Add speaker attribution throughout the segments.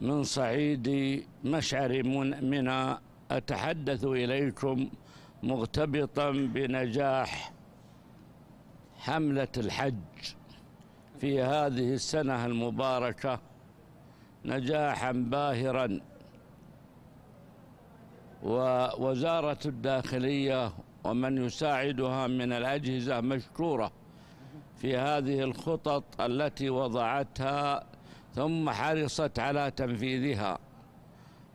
Speaker 1: من صعيد مشعر منى أتحدث إليكم مغتبطا بنجاح حملة الحج في هذه السنة المباركة نجاحا باهرا. ووزارة الداخلية ومن يساعدها من الأجهزة مشكورة في هذه الخطط التي وضعتها ثم حرصت على تنفيذها.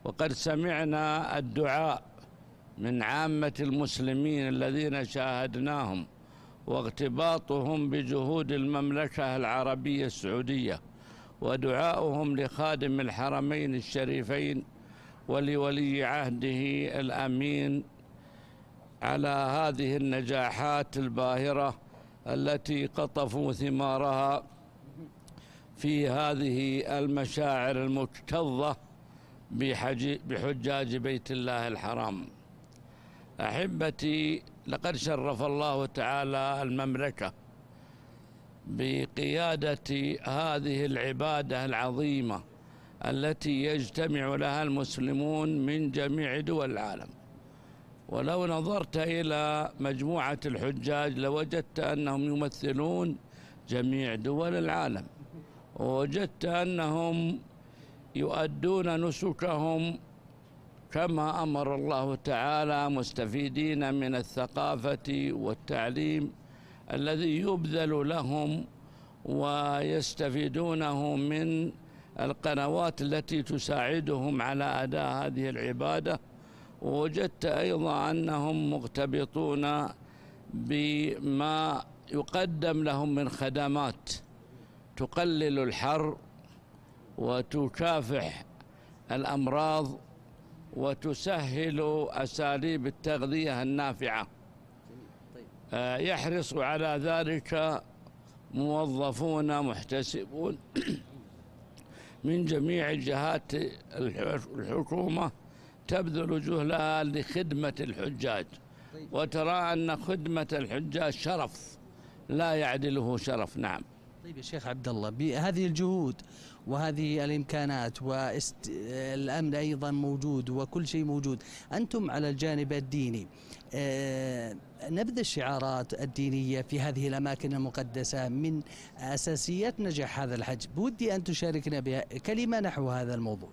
Speaker 1: وقد سمعنا الدعاء من عامة المسلمين الذين شاهدناهم واغتباطهم بجهود المملكة العربية السعودية ودعاؤهم لخادم الحرمين الشريفين ولولي عهده الأمين على هذه النجاحات الباهرة التي قطفوا ثمارها في هذه المشاعر المكتظة بحجاج بيت الله الحرام. أحبتي لقد شرف الله تعالى المملكة بقيادة هذه العبادة العظيمة التي يجتمع لها المسلمون من جميع دول العالم. ولو نظرت إلى مجموعة الحجاج لوجدت أنهم يمثلون جميع دول العالم. ووجدت أنهم يؤدون نسكهم كما أمر الله تعالى مستفيدين من الثقافة والتعليم الذي يبذل لهم ويستفيدونه من القنوات التي تساعدهم على أداء هذه العبادة. ووجدت أيضا أنهم مغتبطون بما يقدم لهم من خدمات. تقلل الحر وتكافح الأمراض وتسهل أساليب التغذية النافعة. آه، يحرص على ذلك موظفون محتسبون من جميع جهات الحكومة تبذل جهلها لخدمة الحجاج. وترى أن خدمة الحجاج شرف لا يعدله شرف. نعم.
Speaker 2: طيب يا شيخ عبد الله بهذه الجهود وهذه الإمكانات والامن أيضا موجود وكل شيء موجود أنتم على الجانب الديني آه، نبذ الشعارات الدينية في هذه الأماكن المقدسة من أساسيات نجاح هذا الحج بودي أن تشاركنا بها كلمة نحو هذا الموضوع.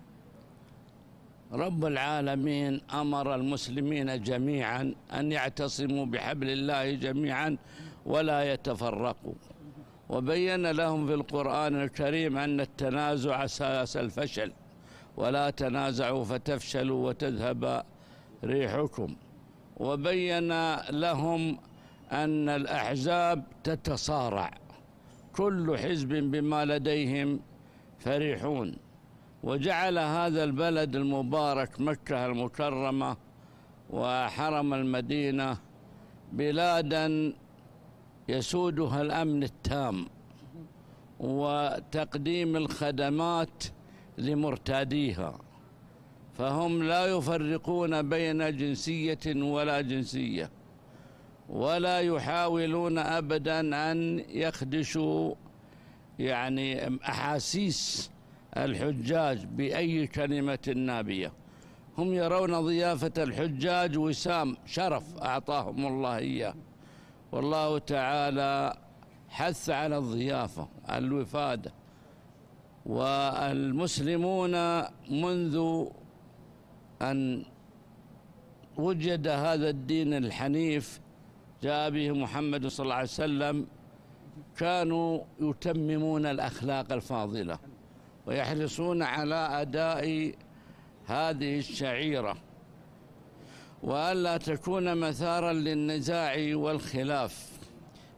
Speaker 1: رب العالمين أمر المسلمين جميعا أن يعتصموا بحبل الله جميعا ولا يتفرقوا. وبين لهم في القرآن الكريم أن التنازع أساس الفشل ولا تنازعوا فتفشلوا وتذهب ريحكم. وبين لهم أن الأحزاب تتصارع كل حزب بما لديهم فرحون. وجعل هذا البلد المبارك مكة المكرمة وحرم المدينة بلادا يسودها الأمن التام وتقديم الخدمات لمرتاديها فهم لا يفرقون بين جنسية ولا جنسية ولا يحاولون أبدا أن يخدشوا يعني أحاسيس الحجاج بأي كلمة نابية. هم يرون ضيافة الحجاج وسام شرف أعطاهم الله إياه. والله تعالى حث على الضيافة الوفادة. والمسلمون منذ أن وجد هذا الدين الحنيف جاء به محمد صلى الله عليه وسلم كانوا يتممون الأخلاق الفاضلة ويحرصون على أداء هذه الشعيرة. وألا تكون مثارا للنزاع والخلاف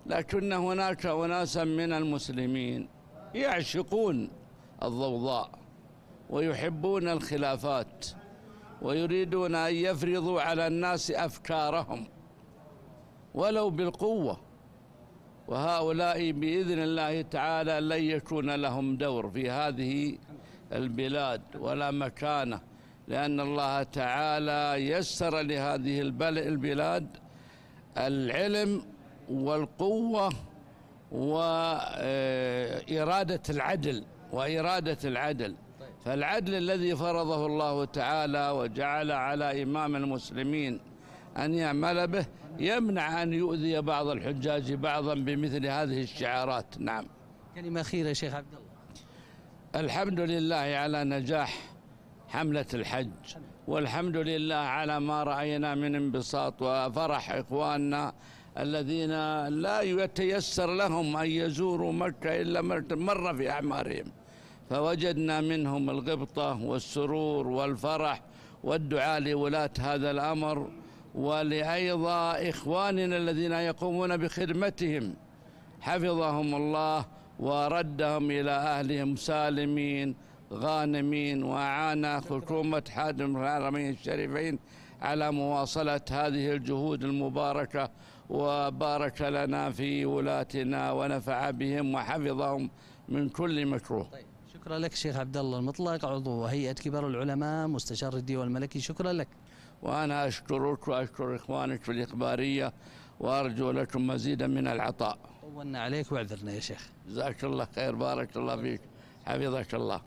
Speaker 1: لكن هناك أناسا من المسلمين يعشقون الضوضاء ويحبون الخلافات ويريدون أن يفرضوا على الناس أفكارهم ولو بالقوة. وهؤلاء بإذن الله تعالى لن يكون لهم دور في هذه البلاد ولا مكانه. لأن الله تعالى يسر لهذه البلاد العلم والقوة وإرادة العدل وإرادة العدل. فالعدل الذي فرضه الله تعالى وجعل على إمام المسلمين أن يعمل به يمنع أن يؤذي بعض الحجاج بعضا بمثل هذه الشعارات. نعم.
Speaker 2: كلمة أخيرة يا شيخ عبد الله.
Speaker 1: الحمد لله على نجاح حملة الحج. والحمد لله على ما رأينا من انبساط وفرح إخواننا الذين لا يتيسر لهم أن يزوروا مكة إلا مرة في أعمارهم. فوجدنا منهم الغبطة والسرور والفرح والدعاء لولاة هذا الأمر. ولأيضا إخواننا الذين يقومون بخدمتهم. حفظهم الله وردهم إلى أهلهم سالمين. غانمين وأعان حكومة حاكم الحرمين الشريفين على مواصلة هذه الجهود المباركة وبارك لنا في ولاتنا ونفع بهم وحفظهم من كل مكروه.
Speaker 2: طيب شكرا لك شيخ عبد الله المطلق عضو هيئة كبار العلماء مستشار الديوان الملكي شكرا لك.
Speaker 1: وأنا أشكرك وأشكر إخوانك في الإخبارية وأرجو لكم مزيدا من العطاء.
Speaker 2: طولنا عليك وأعذرنا يا شيخ.
Speaker 1: جزاك الله خير بارك الله فيك حفظك الله.